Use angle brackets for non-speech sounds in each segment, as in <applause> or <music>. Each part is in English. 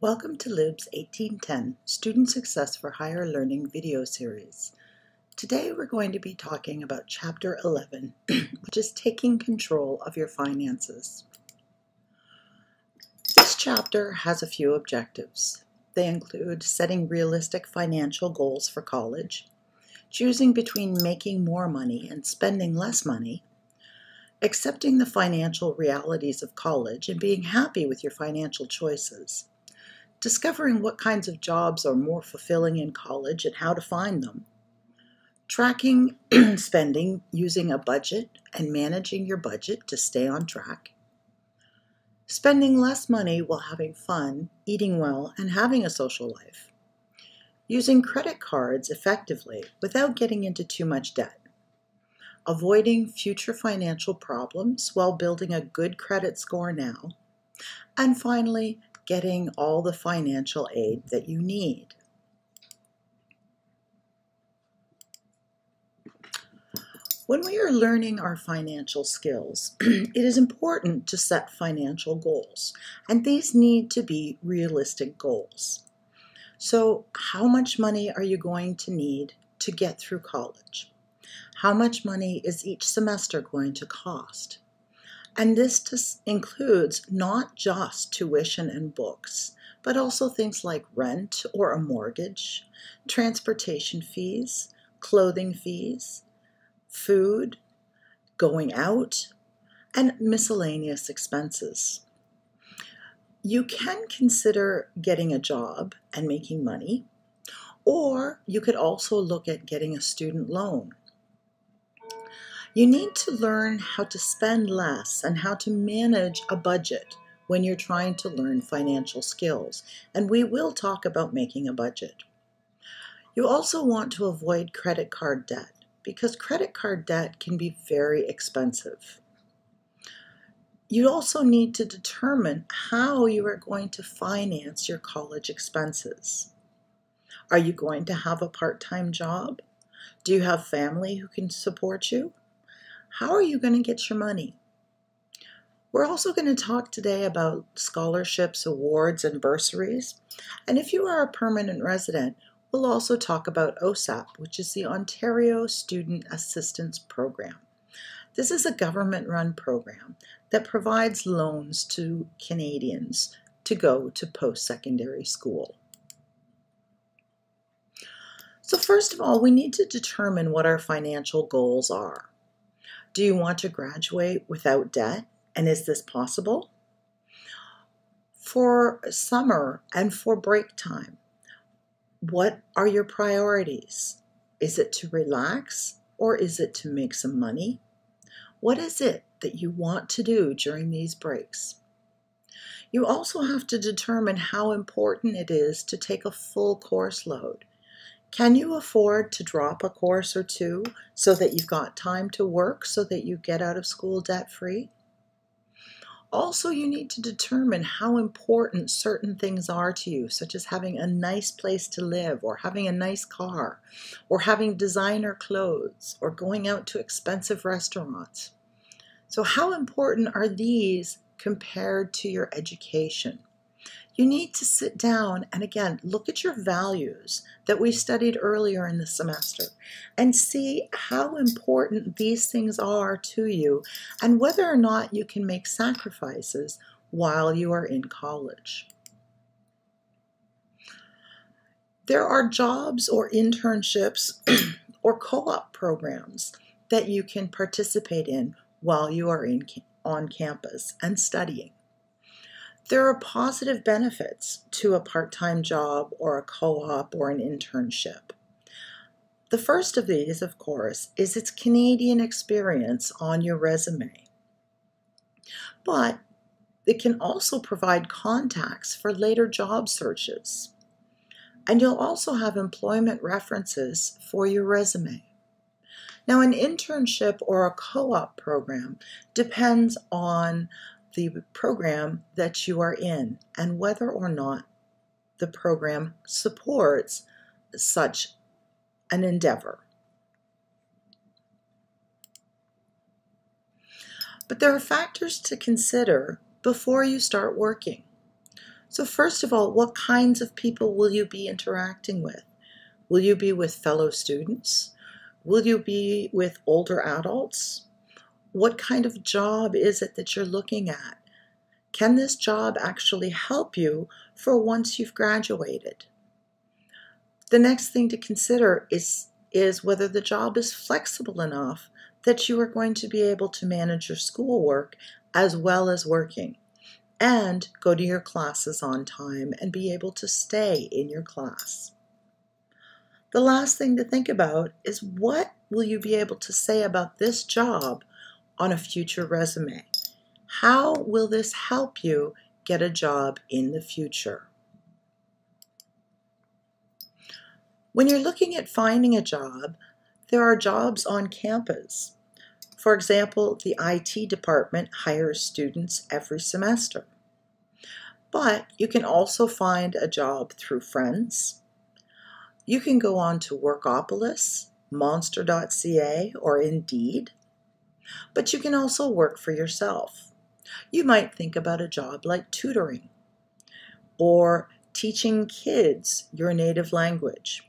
Welcome to LIBS 1810 Student Success for Higher Learning video series. Today we're going to be talking about Chapter 11, <clears throat> which is taking control of your finances. This chapter has a few objectives. They include setting realistic financial goals for college, choosing between making more money and spending less money, accepting the financial realities of college and being happy with your financial choices, discovering what kinds of jobs are more fulfilling in college and how to find them, tracking <clears throat> spending using a budget and managing your budget to stay on track, spending less money while having fun, eating well, and having a social life, using credit cards effectively without getting into too much debt, avoiding future financial problems while building a good credit score now, and finally, getting all the financial aid that you need. When we are learning our financial skills, <clears throat> it is important to set financial goals, and these need to be realistic goals. So, how much money are you going to need to get through college? How much money is each semester going to cost? And this includes not just tuition and books, but also things like rent or a mortgage, transportation fees, clothing fees, food, going out, and miscellaneous expenses. You can consider getting a job and making money, or you could also look at getting a student loan you need to learn how to spend less and how to manage a budget when you're trying to learn financial skills, and we will talk about making a budget. You also want to avoid credit card debt because credit card debt can be very expensive. You also need to determine how you are going to finance your college expenses. Are you going to have a part time job? Do you have family who can support you? How are you going to get your money? We're also going to talk today about scholarships, awards, and bursaries. And if you are a permanent resident, we'll also talk about OSAP, which is the Ontario Student Assistance Program. This is a government run program that provides loans to Canadians to go to post secondary school. So, first of all, we need to determine what our financial goals are. Do you want to graduate without debt? And is this possible? For summer and for break time, what are your priorities? Is it to relax or is it to make some money? What is it that you want to do during these breaks? You also have to determine how important it is to take a full course load. Can you afford to drop a course or two so that you've got time to work so that you get out of school debt free? Also, you need to determine how important certain things are to you, such as having a nice place to live, or having a nice car, or having designer clothes, or going out to expensive restaurants. So, how important are these compared to your education? You need to sit down and again look at your values that we studied earlier in the semester and see how important these things are to you and whether or not you can make sacrifices while you are in college. There are jobs or internships <clears throat> or co op programs that you can participate in while you are in, on campus and studying. There are positive benefits to a part time job or a co op or an internship. The first of these, of course, is its Canadian experience on your resume. But it can also provide contacts for later job searches. And you'll also have employment references for your resume. Now, an internship or a co op program depends on the program that you are in and whether or not the program supports such an endeavor. But there are factors to consider before you start working. So, first of all, what kinds of people will you be interacting with? Will you be with fellow students? Will you be with older adults? What kind of job is it that you're looking at? Can this job actually help you for once you've graduated? The next thing to consider is, is whether the job is flexible enough that you are going to be able to manage your schoolwork as well as working and go to your classes on time and be able to stay in your class. The last thing to think about is what will you be able to say about this job on a future resume? How will this help you get a job in the future? When you're looking at finding a job, there are jobs on campus. For example, the IT department hires students every semester. But you can also find a job through friends. You can go on to Workopolis, Monster.ca, or Indeed. But you can also work for yourself. You might think about a job like tutoring or teaching kids your native language.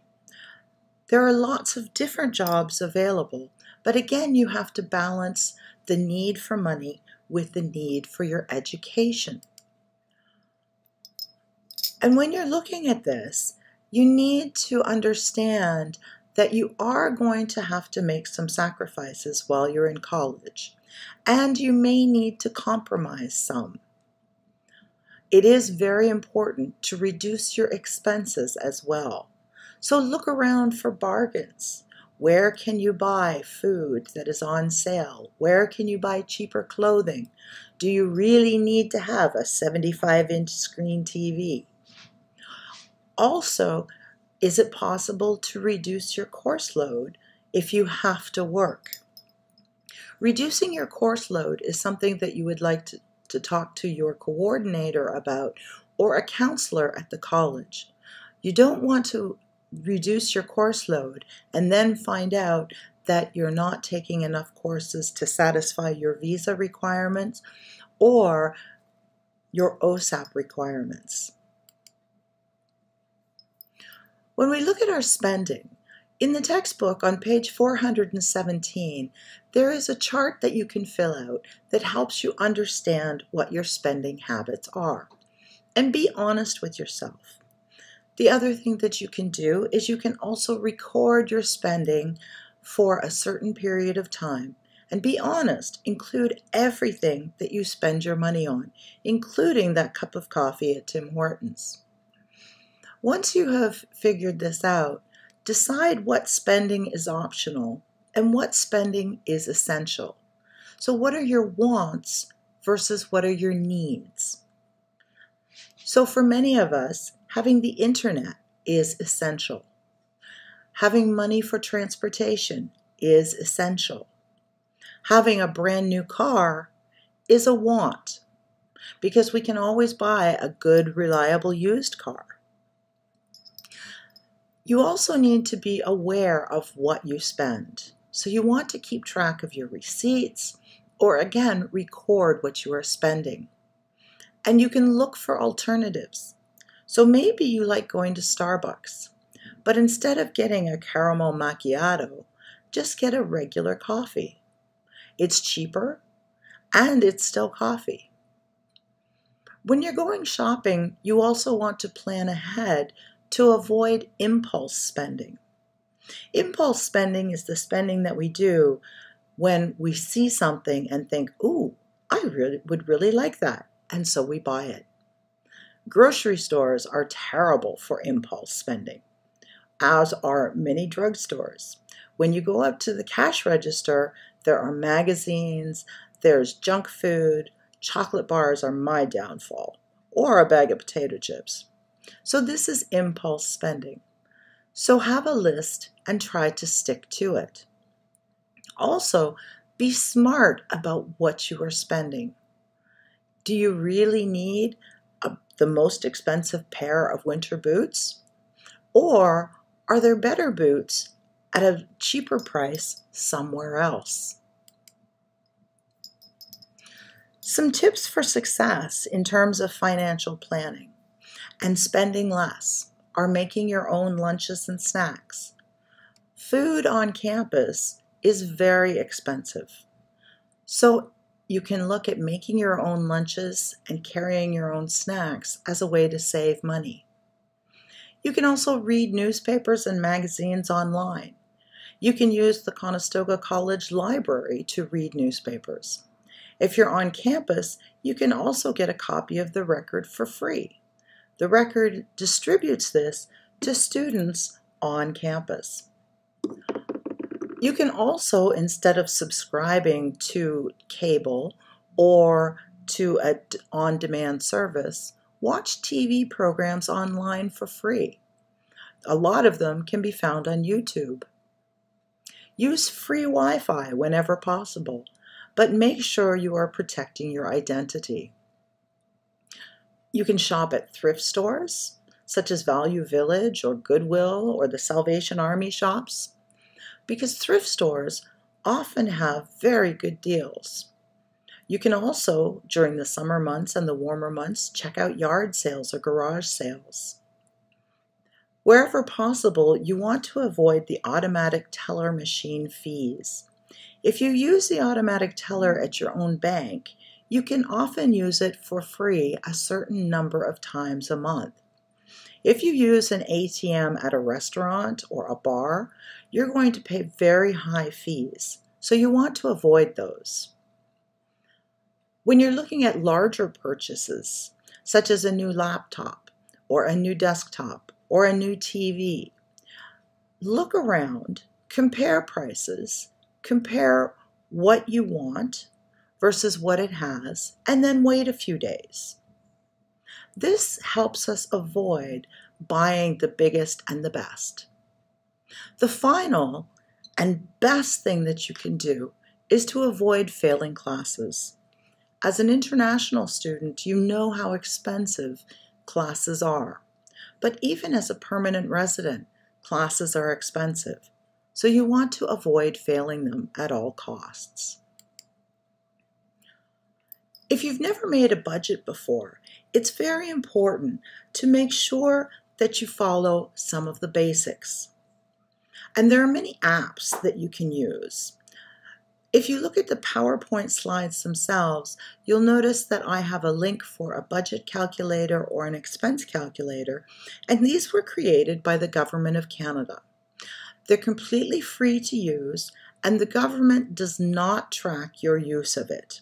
There are lots of different jobs available, but again, you have to balance the need for money with the need for your education. And when you're looking at this, you need to understand that you are going to have to make some sacrifices while you're in college, and you may need to compromise some. It is very important to reduce your expenses as well. So look around for bargains. Where can you buy food that is on sale? Where can you buy cheaper clothing? Do you really need to have a 75 inch screen TV? Also, is it possible to reduce your course load if you have to work? Reducing your course load is something that you would like to, to talk to your coordinator about or a counselor at the college. You don't want to reduce your course load and then find out that you're not taking enough courses to satisfy your visa requirements or your OSAP requirements. When we look at our spending, in the textbook on page 417, there is a chart that you can fill out that helps you understand what your spending habits are. And be honest with yourself. The other thing that you can do is you can also record your spending for a certain period of time. And be honest, include everything that you spend your money on, including that cup of coffee at Tim Hortons. Once you have figured this out, decide what spending is optional and what spending is essential. So, what are your wants versus what are your needs? So, for many of us, Having the internet is essential. Having money for transportation is essential. Having a brand new car is a want because we can always buy a good, reliable used car. You also need to be aware of what you spend. So you want to keep track of your receipts or again, record what you are spending. And you can look for alternatives. So maybe you like going to Starbucks, but instead of getting a caramel macchiato, just get a regular coffee. It's cheaper and it's still coffee. When you're going shopping, you also want to plan ahead to avoid impulse spending. Impulse spending is the spending that we do when we see something and think, ooh, I really would really like that. And so we buy it. Grocery stores are terrible for impulse spending, as are many drugstores. When you go up to the cash register, there are magazines, there's junk food, chocolate bars are my downfall, or a bag of potato chips. So this is impulse spending. So have a list and try to stick to it. Also, be smart about what you are spending. Do you really need uh, the most expensive pair of winter boots? Or are there better boots at a cheaper price somewhere else? Some tips for success in terms of financial planning. And spending less are making your own lunches and snacks. Food on campus is very expensive. So you can look at making your own lunches and carrying your own snacks as a way to save money. You can also read newspapers and magazines online. You can use the Conestoga College Library to read newspapers. If you're on campus, you can also get a copy of the record for free. The record distributes this to students on campus. You can also, instead of subscribing to cable or to an on-demand service, watch TV programs online for free. A lot of them can be found on YouTube. Use free Wi-Fi whenever possible, but make sure you are protecting your identity. You can shop at thrift stores, such as Value Village or Goodwill or the Salvation Army shops because thrift stores often have very good deals. You can also, during the summer months and the warmer months, check out yard sales or garage sales. Wherever possible, you want to avoid the automatic teller machine fees. If you use the automatic teller at your own bank, you can often use it for free a certain number of times a month. If you use an ATM at a restaurant or a bar, you're going to pay very high fees, so you want to avoid those. When you're looking at larger purchases, such as a new laptop or a new desktop or a new TV, look around, compare prices, compare what you want versus what it has, and then wait a few days. This helps us avoid buying the biggest and the best. The final and best thing that you can do is to avoid failing classes. As an international student, you know how expensive classes are. But even as a permanent resident, classes are expensive. So you want to avoid failing them at all costs. If you've never made a budget before, it's very important to make sure that you follow some of the basics. And there are many apps that you can use. If you look at the PowerPoint slides themselves, you'll notice that I have a link for a budget calculator or an expense calculator, and these were created by the Government of Canada. They're completely free to use, and the government does not track your use of it.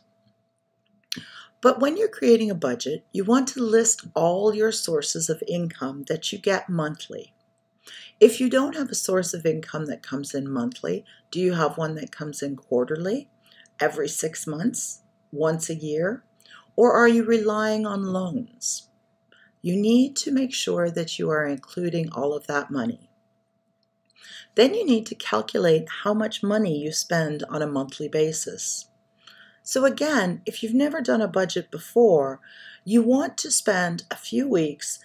But when you're creating a budget, you want to list all your sources of income that you get monthly. If you don't have a source of income that comes in monthly, do you have one that comes in quarterly, every six months, once a year, or are you relying on loans? You need to make sure that you are including all of that money. Then you need to calculate how much money you spend on a monthly basis. So again, if you've never done a budget before, you want to spend a few weeks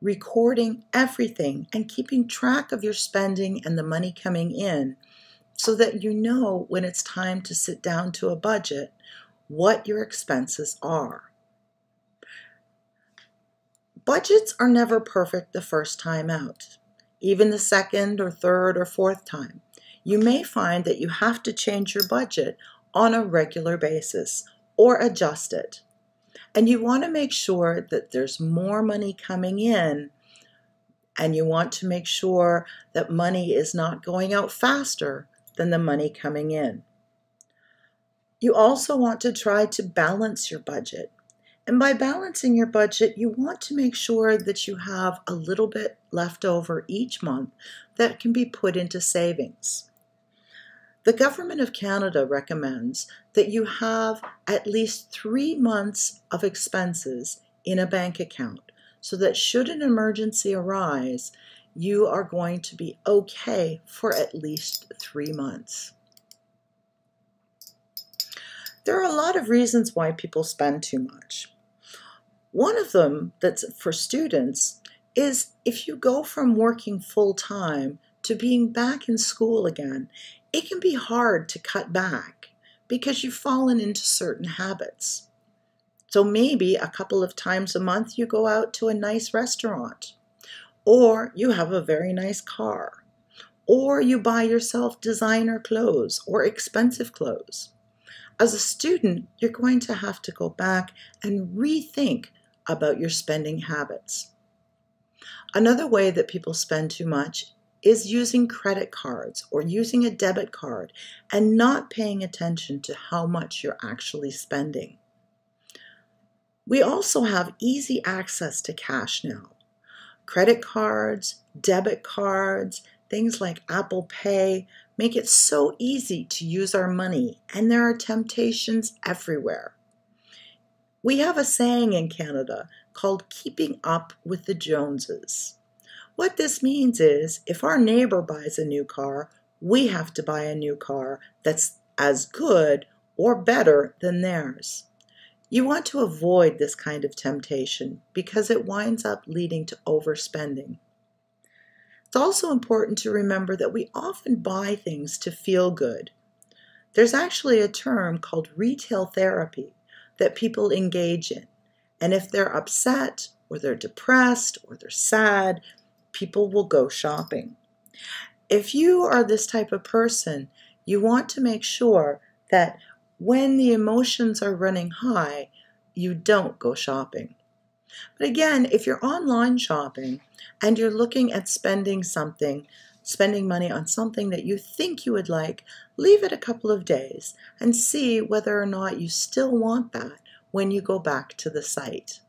recording everything and keeping track of your spending and the money coming in so that you know when it's time to sit down to a budget what your expenses are. Budgets are never perfect the first time out, even the second or third or fourth time. You may find that you have to change your budget on a regular basis or adjust it. And you want to make sure that there's more money coming in and you want to make sure that money is not going out faster than the money coming in. You also want to try to balance your budget. And by balancing your budget, you want to make sure that you have a little bit left over each month that can be put into savings. The Government of Canada recommends that you have at least three months of expenses in a bank account so that should an emergency arise, you are going to be okay for at least three months. There are a lot of reasons why people spend too much. One of them that's for students is if you go from working full time to being back in school again, it can be hard to cut back because you've fallen into certain habits. So maybe a couple of times a month you go out to a nice restaurant, or you have a very nice car, or you buy yourself designer clothes or expensive clothes. As a student, you're going to have to go back and rethink about your spending habits. Another way that people spend too much is using credit cards or using a debit card and not paying attention to how much you're actually spending. We also have easy access to cash now. Credit cards, debit cards, things like Apple Pay make it so easy to use our money, and there are temptations everywhere. We have a saying in Canada called keeping up with the Joneses. What this means is if our neighbor buys a new car, we have to buy a new car that's as good or better than theirs. You want to avoid this kind of temptation because it winds up leading to overspending. It's also important to remember that we often buy things to feel good. There's actually a term called retail therapy that people engage in. And if they're upset or they're depressed or they're sad, people will go shopping. If you are this type of person, you want to make sure that when the emotions are running high, you don't go shopping. But again, if you're online shopping and you're looking at spending something, spending money on something that you think you would like, leave it a couple of days and see whether or not you still want that when you go back to the site.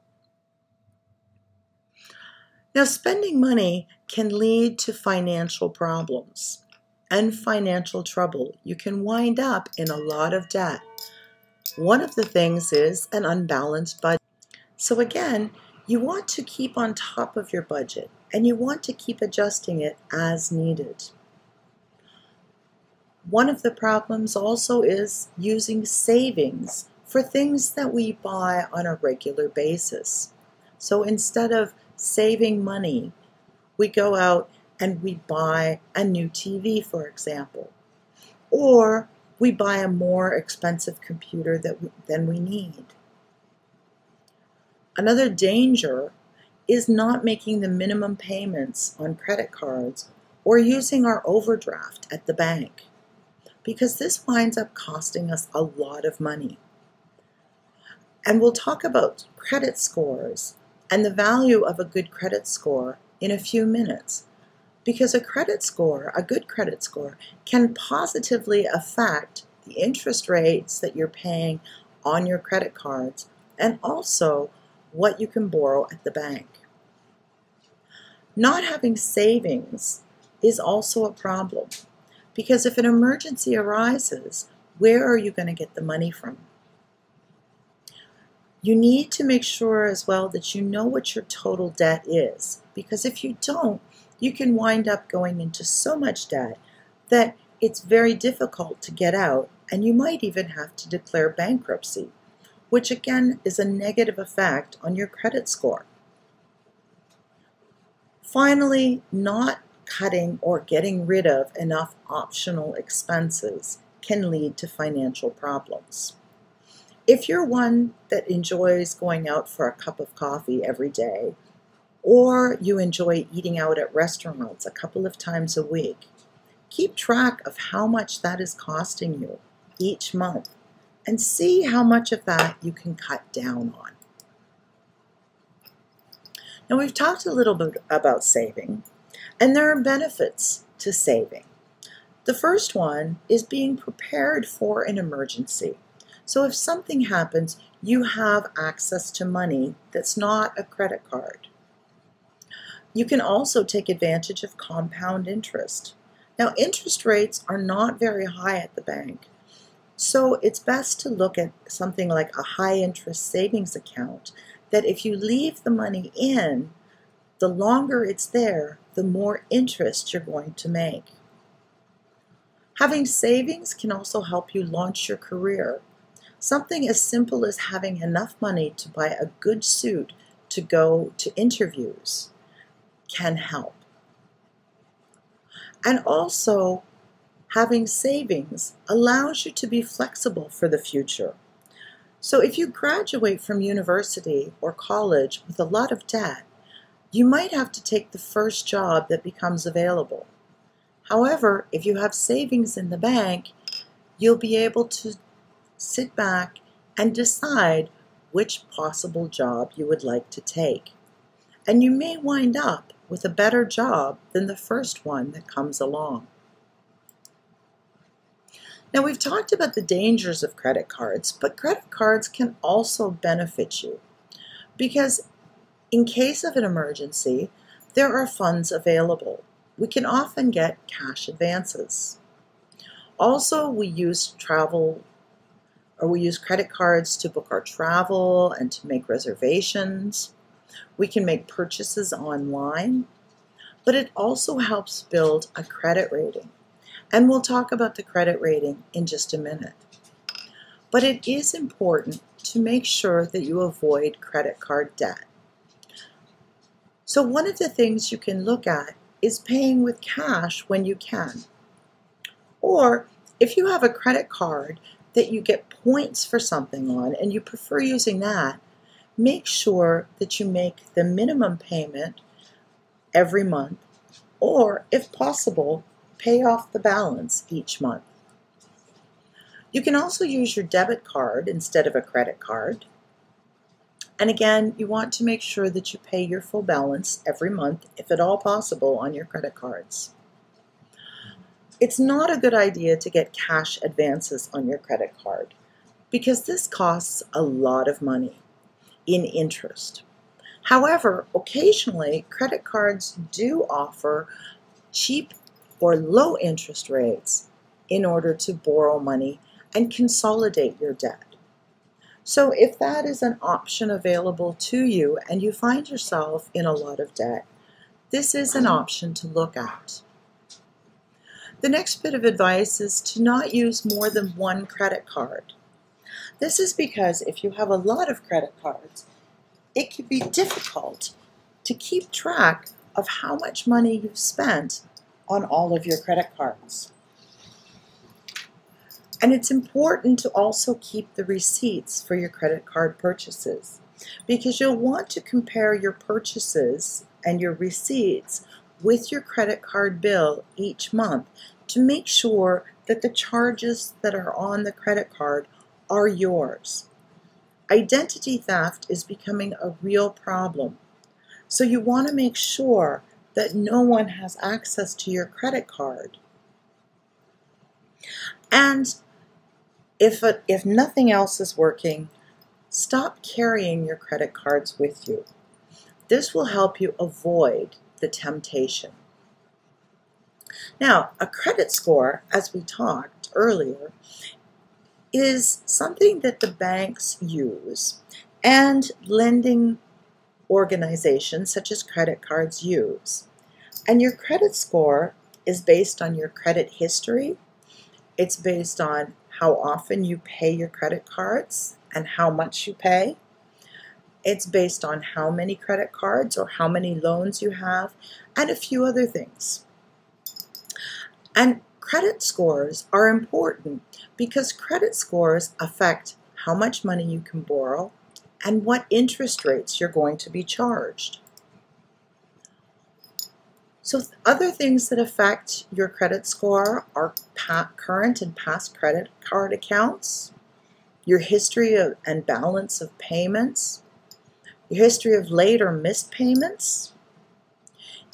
Now, spending money can lead to financial problems and financial trouble. You can wind up in a lot of debt. One of the things is an unbalanced budget. So, again, you want to keep on top of your budget and you want to keep adjusting it as needed. One of the problems also is using savings for things that we buy on a regular basis. So instead of saving money, we go out and we buy a new TV, for example, or we buy a more expensive computer that we, than we need. Another danger is not making the minimum payments on credit cards or using our overdraft at the bank because this winds up costing us a lot of money. And we'll talk about credit scores and the value of a good credit score in a few minutes. Because a credit score, a good credit score, can positively affect the interest rates that you're paying on your credit cards and also what you can borrow at the bank. Not having savings is also a problem because if an emergency arises, where are you going to get the money from? You need to make sure as well that you know what your total debt is, because if you don't, you can wind up going into so much debt that it's very difficult to get out, and you might even have to declare bankruptcy, which again is a negative effect on your credit score. Finally, not cutting or getting rid of enough optional expenses can lead to financial problems. If you're one that enjoys going out for a cup of coffee every day, or you enjoy eating out at restaurants a couple of times a week, keep track of how much that is costing you each month and see how much of that you can cut down on. Now, we've talked a little bit about saving, and there are benefits to saving. The first one is being prepared for an emergency. So if something happens, you have access to money that's not a credit card. You can also take advantage of compound interest. Now, interest rates are not very high at the bank, so it's best to look at something like a high interest savings account that if you leave the money in, the longer it's there, the more interest you're going to make. Having savings can also help you launch your career Something as simple as having enough money to buy a good suit to go to interviews can help. And also, having savings allows you to be flexible for the future. So if you graduate from university or college with a lot of debt, you might have to take the first job that becomes available. However, if you have savings in the bank, you'll be able to sit back and decide which possible job you would like to take. And you may wind up with a better job than the first one that comes along. Now, we've talked about the dangers of credit cards, but credit cards can also benefit you because, in case of an emergency, there are funds available. We can often get cash advances. Also, we use travel or we use credit cards to book our travel and to make reservations. We can make purchases online, but it also helps build a credit rating. And we'll talk about the credit rating in just a minute. But it is important to make sure that you avoid credit card debt. So one of the things you can look at is paying with cash when you can. Or if you have a credit card that you get points for something on and you prefer using that, make sure that you make the minimum payment every month or, if possible, pay off the balance each month. You can also use your debit card instead of a credit card. And again, you want to make sure that you pay your full balance every month, if at all possible, on your credit cards. It's not a good idea to get cash advances on your credit card because this costs a lot of money in interest. However, occasionally credit cards do offer cheap or low interest rates in order to borrow money and consolidate your debt. So if that is an option available to you and you find yourself in a lot of debt, this is an option to look at. The next bit of advice is to not use more than one credit card. This is because if you have a lot of credit cards, it can be difficult to keep track of how much money you've spent on all of your credit cards. And it's important to also keep the receipts for your credit card purchases because you'll want to compare your purchases and your receipts with your credit card bill each month to make sure that the charges that are on the credit card are yours. Identity theft is becoming a real problem. So you want to make sure that no one has access to your credit card. And if, a, if nothing else is working, stop carrying your credit cards with you. This will help you avoid the temptation. Now, a credit score, as we talked earlier, is something that the banks use and lending organizations such as credit cards use. And your credit score is based on your credit history. It's based on how often you pay your credit cards and how much you pay. It's based on how many credit cards or how many loans you have and a few other things. And credit scores are important because credit scores affect how much money you can borrow and what interest rates you're going to be charged. So other things that affect your credit score are current and past credit card accounts, your history of, and balance of payments, your history of late or missed payments,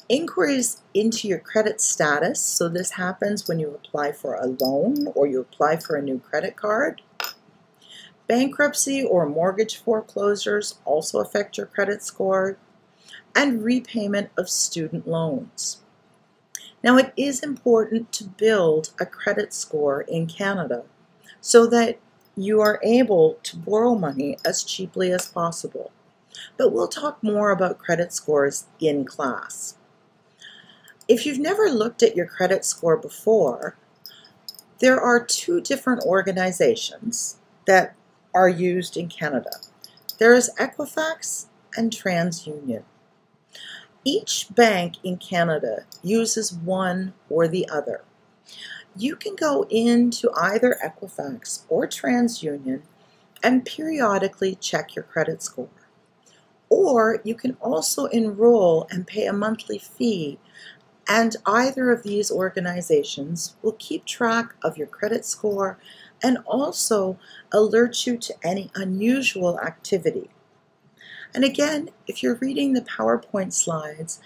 inquiries into your credit status. So this happens when you apply for a loan or you apply for a new credit card. Bankruptcy or mortgage foreclosures also affect your credit score and repayment of student loans. Now, it is important to build a credit score in Canada so that you are able to borrow money as cheaply as possible. But we'll talk more about credit scores in class. If you've never looked at your credit score before, there are two different organizations that are used in Canada. There is Equifax and TransUnion. Each bank in Canada uses one or the other. You can go into either Equifax or TransUnion and periodically check your credit score. Or you can also enroll and pay a monthly fee and either of these organizations will keep track of your credit score and also alert you to any unusual activity. And again, if you're reading the PowerPoint slides,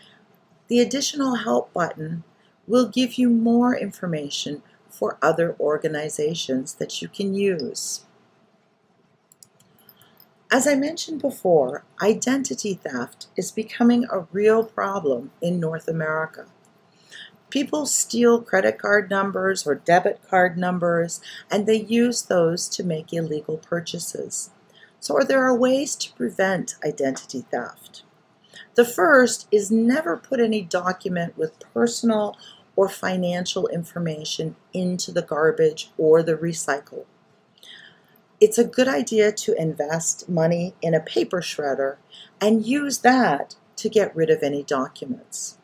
the additional help button will give you more information for other organizations that you can use. As I mentioned before, identity theft is becoming a real problem in North America. People steal credit card numbers or debit card numbers and they use those to make illegal purchases. So are there are ways to prevent identity theft. The first is never put any document with personal or financial information into the garbage or the recycle. It's a good idea to invest money in a paper shredder and use that to get rid of any documents.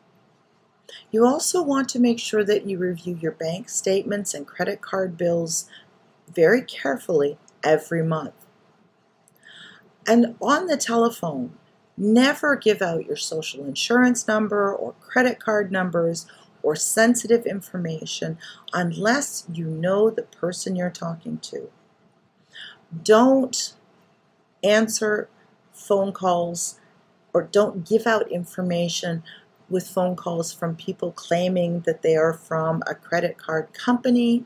You also want to make sure that you review your bank statements and credit card bills very carefully every month. And on the telephone, never give out your social insurance number or credit card numbers or sensitive information unless you know the person you're talking to. Don't answer phone calls or don't give out information with phone calls from people claiming that they are from a credit card company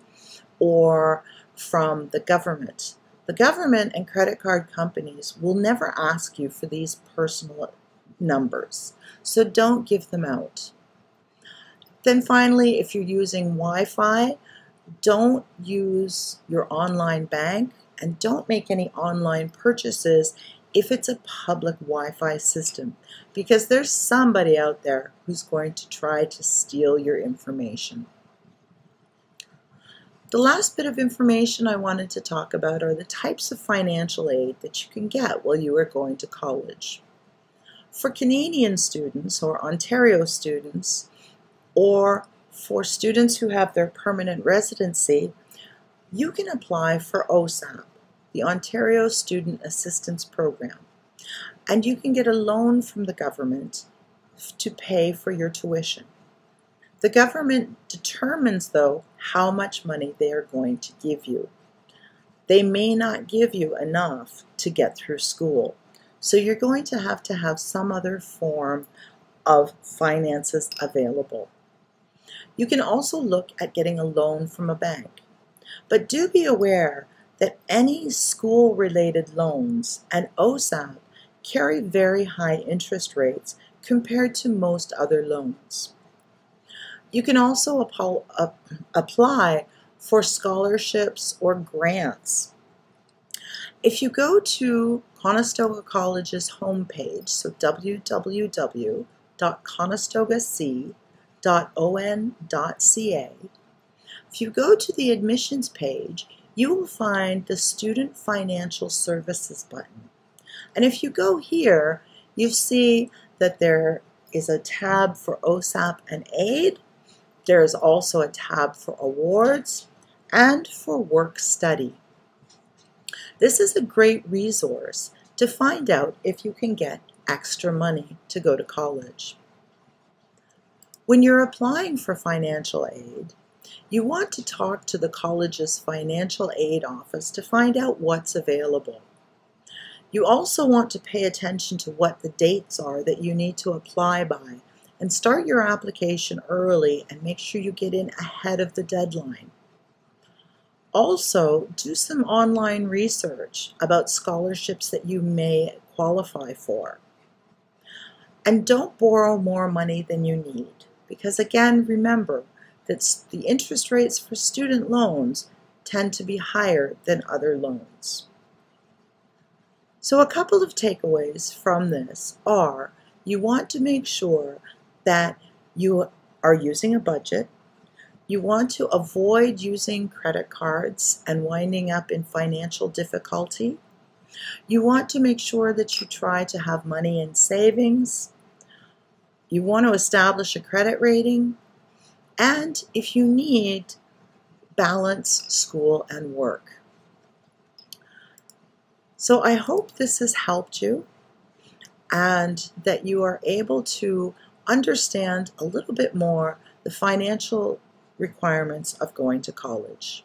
or from the government. The government and credit card companies will never ask you for these personal numbers, so don't give them out. Then finally, if you're using Wi-Fi, don't use your online bank and don't make any online purchases if it's a public Wi-Fi system because there's somebody out there who's going to try to steal your information. The last bit of information I wanted to talk about are the types of financial aid that you can get while you are going to college. For Canadian students or Ontario students, or for students who have their permanent residency, you can apply for OSAP the Ontario Student Assistance Program. And you can get a loan from the government to pay for your tuition. The government determines, though, how much money they are going to give you. They may not give you enough to get through school. So you're going to have to have some other form of finances available. You can also look at getting a loan from a bank. But do be aware that any school-related loans and OSAP carry very high interest rates compared to most other loans. You can also apply for scholarships or grants. If you go to Conestoga College's homepage, so www.conestogac.on.ca, if you go to the admissions page, you will find the Student Financial Services button. And if you go here, you see that there is a tab for OSAP and AID. There is also a tab for awards and for work study. This is a great resource to find out if you can get extra money to go to college. When you're applying for financial aid, you want to talk to the college's financial aid office to find out what's available. You also want to pay attention to what the dates are that you need to apply by and start your application early and make sure you get in ahead of the deadline. Also, do some online research about scholarships that you may qualify for. And don't borrow more money than you need because again, remember, that the interest rates for student loans tend to be higher than other loans. So a couple of takeaways from this are you want to make sure that you are using a budget. You want to avoid using credit cards and winding up in financial difficulty. You want to make sure that you try to have money in savings. You want to establish a credit rating and if you need, balance school and work. So I hope this has helped you and that you are able to understand a little bit more the financial requirements of going to college.